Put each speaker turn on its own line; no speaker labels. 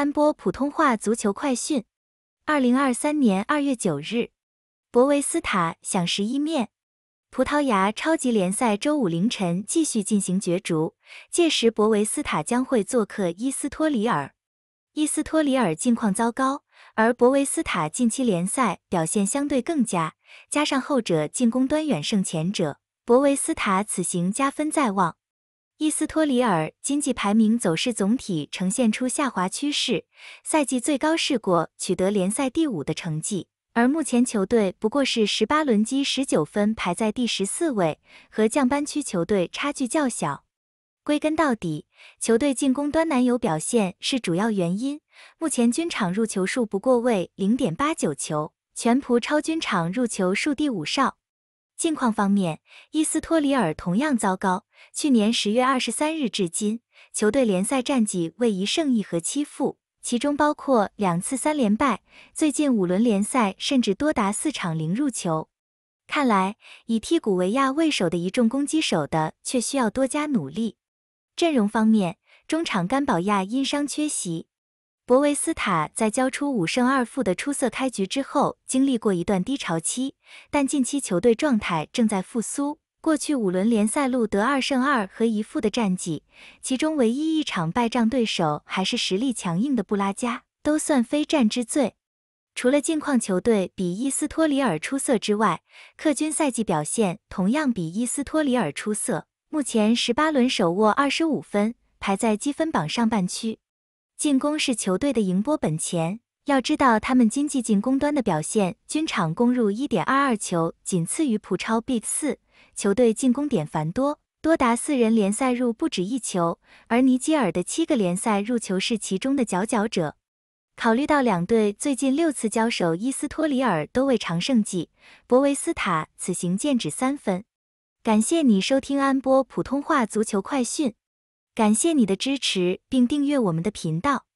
安波普通话足球快讯，二零二三年二月九日，博维斯塔响十一面。葡萄牙超级联赛周五凌晨继续进行角逐，届时博维斯塔将会做客伊斯托里尔。伊斯托里尔近况糟糕，而博维斯塔近期联赛表现相对更佳，加上后者进攻端远胜前者，博维斯塔此行加分在望。伊斯托里尔经济排名走势总体呈现出下滑趋势，赛季最高试过取得联赛第五的成绩，而目前球队不过是十八轮积十九分，排在第十四位，和降班区球队差距较小。归根到底，球队进攻端难有表现是主要原因，目前均场入球数不过位零点八九球，全葡超均场入球数第五少。近况方面，伊斯托里尔同样糟糕。去年十月二十三日至今，球队联赛战绩为一胜一和七负，其中包括两次三连败。最近五轮联赛甚至多达四场零入球。看来，以替古维亚为首的一众攻击手的却需要多加努力。阵容方面，中场甘宝亚因伤缺席。博维斯塔在交出五胜二负的出色开局之后，经历过一段低潮期，但近期球队状态正在复苏。过去五轮联赛录得二胜二和一负的战绩，其中唯一一场败仗对手还是实力强硬的布拉加，都算非战之罪。除了近况球队比伊斯托里尔出色之外，客军赛季表现同样比伊斯托里尔出色，目前十八轮手握二十五分，排在积分榜上半区。进攻是球队的赢波本钱。要知道，他们经济进攻端的表现，均场攻入一点二二球，仅次于葡超 Big 四。球队进攻点繁多，多达四人联赛入不止一球，而尼基尔的七个联赛入球是其中的佼佼者。考虑到两队最近六次交手，伊斯托里尔都未尝胜绩，博维斯塔此行剑指三分。感谢你收听安波普通话足球快讯。感谢你的支持，并订阅我们的频道。